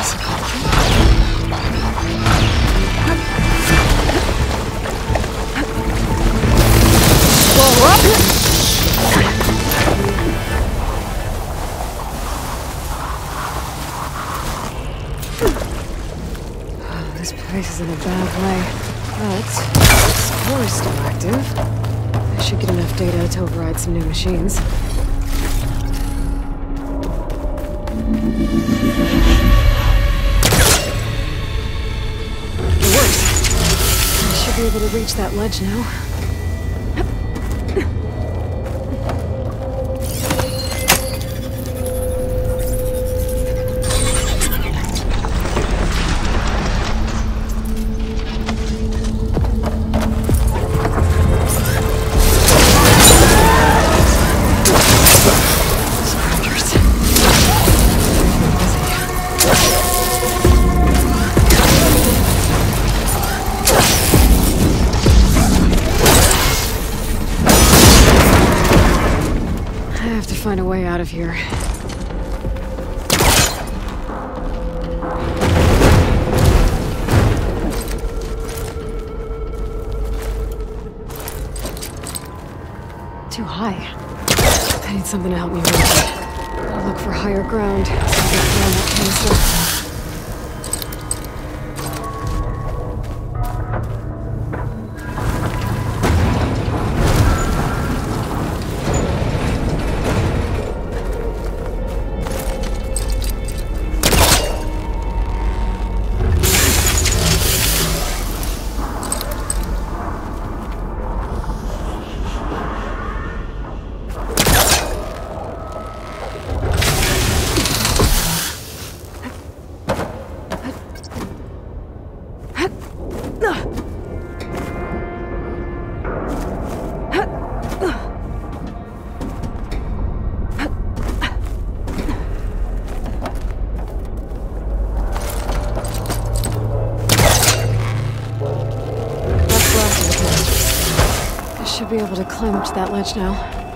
Oh, this place is in a bad way, but it's forest still active. I should get enough data to override some new machines. Reach that ledge now. Out of here. Too high. I need something to help me reach it. I'll look for higher ground. so able to climb up to that ledge now.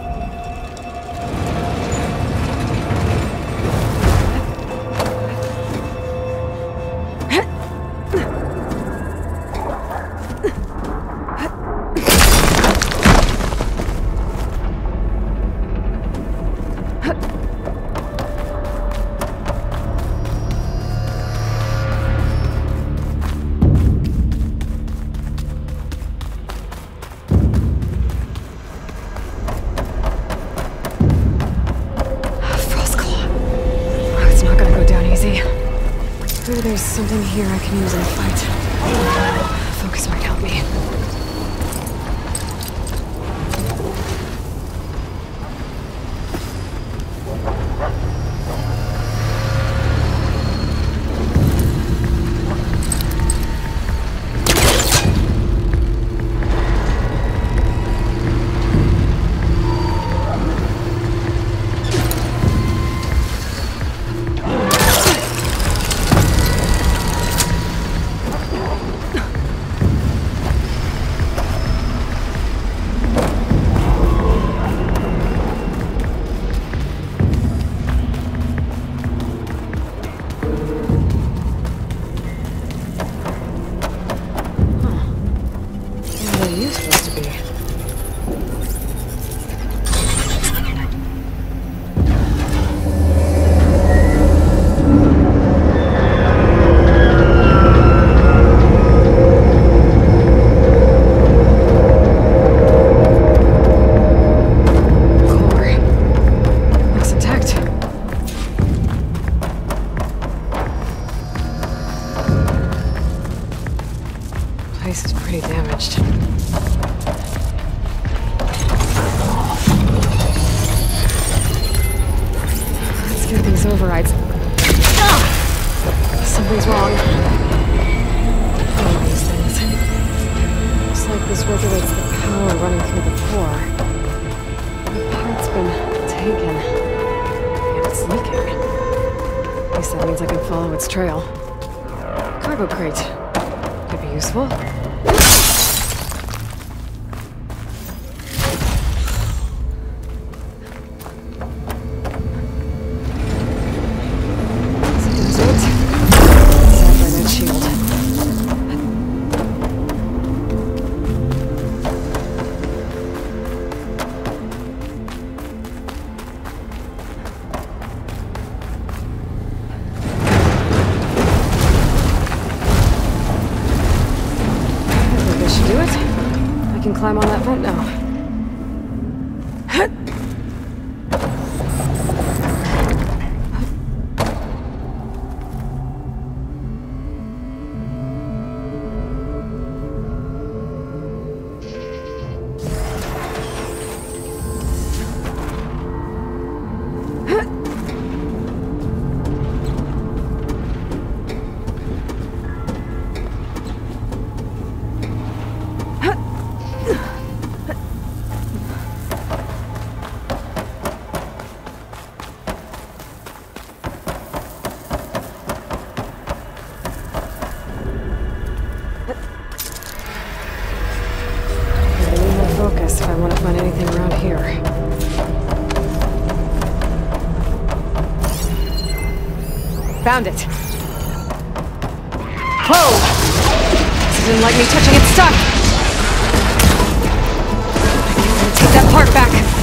There's something here I can use in a fight. Focus might help me. What are you supposed to be? Place is pretty damaged. Let's get these overrides. Ah! Something's wrong. Oh, these things. Looks like this regulates the power running through the core. The part's been taken. And it's leaking. At least that means I can follow its trail. Cargo crate. Could be useful. Climb on that vent now. Found it. Whoa! This didn't like me touching its stuff. I'm gonna take that part back.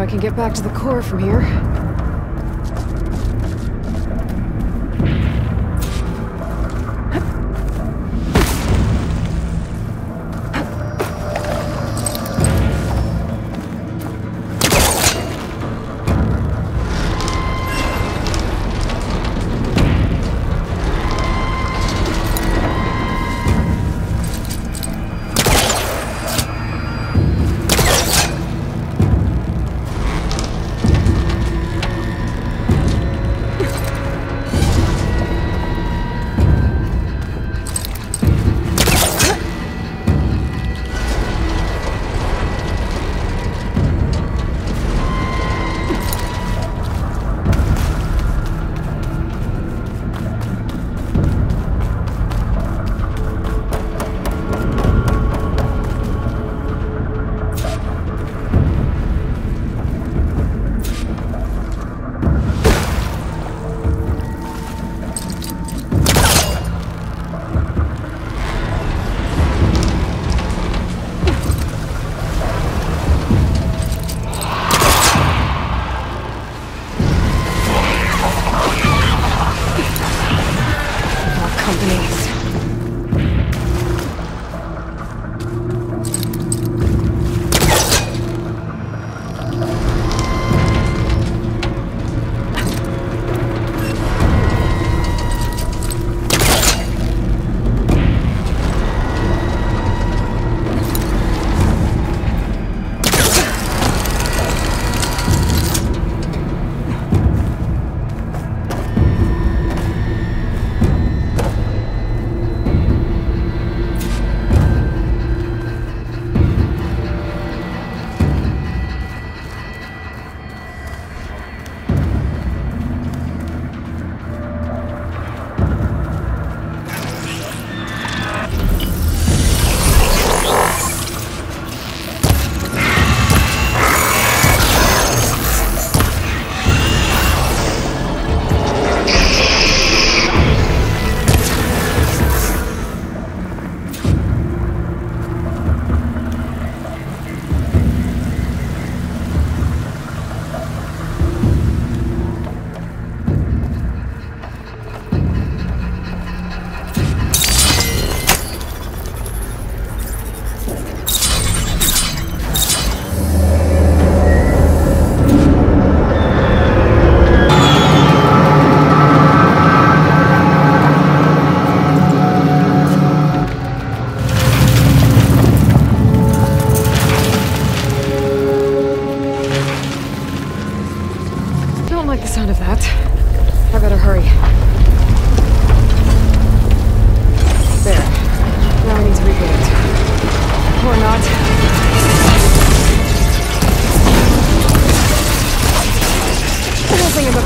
I can get back to the core from here.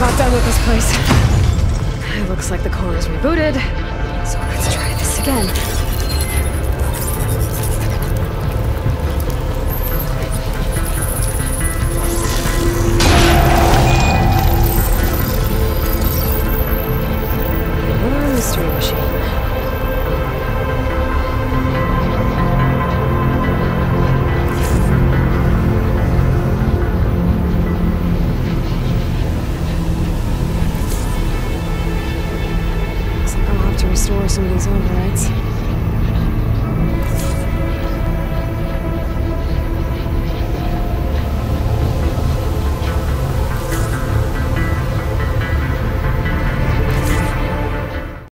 About done with this place. It looks like the core is rebooted, so let's try this again.